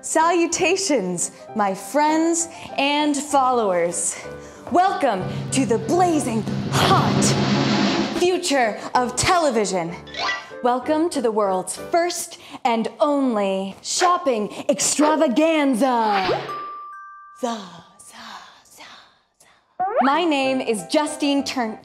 Salutations, my friends and followers. Welcome to the blazing hot future of television. Welcome to the world's first and only shopping extravaganza. Za, za. My name is Justine Turn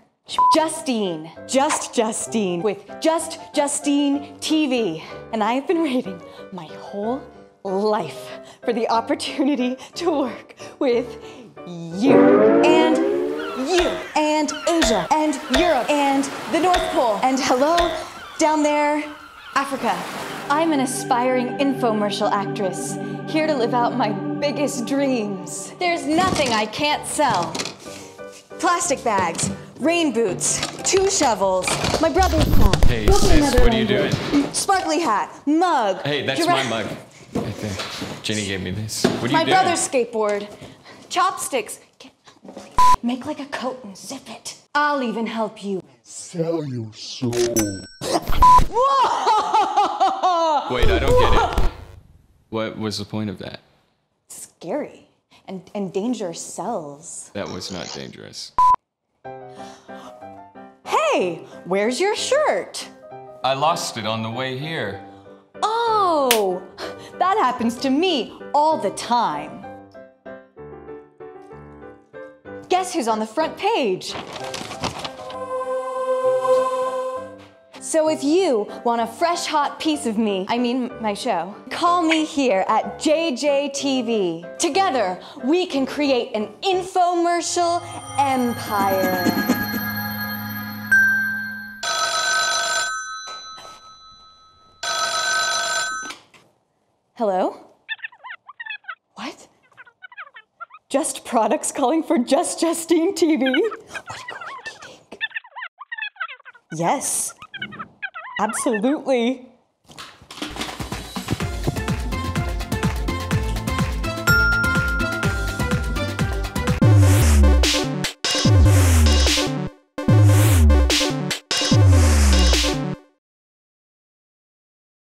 Justine, just Justine, with Just Justine TV. And I have been waiting my whole life for the opportunity to work with you and you and Asia and Europe and the North Pole and hello down there, Africa. I'm an aspiring infomercial actress, here to live out my biggest dreams. There's nothing I can't sell. Plastic bags, rain boots, two shovels, my brother's hat. Hey, book sis, what are you language, Sparkly hat, mug. Hey, that's giraffe- my mug. I think Jenny gave me this. What are My you doing? My brother's skateboard. Chopsticks. Get- Make like a coat and zip it. I'll even help you. Sell your soul. Wait, I don't get it. What was the point of that? Scary. And, and danger sells. That was not dangerous. Hey, where's your shirt? I lost it on the way here. Oh, that happens to me all the time. Guess who's on the front page? So if you want a fresh hot piece of me, I mean my show, call me here at JJTV. Together, we can create an infomercial empire. Hello? What? Just products calling for Just Justine TV? What a. Yes, absolutely.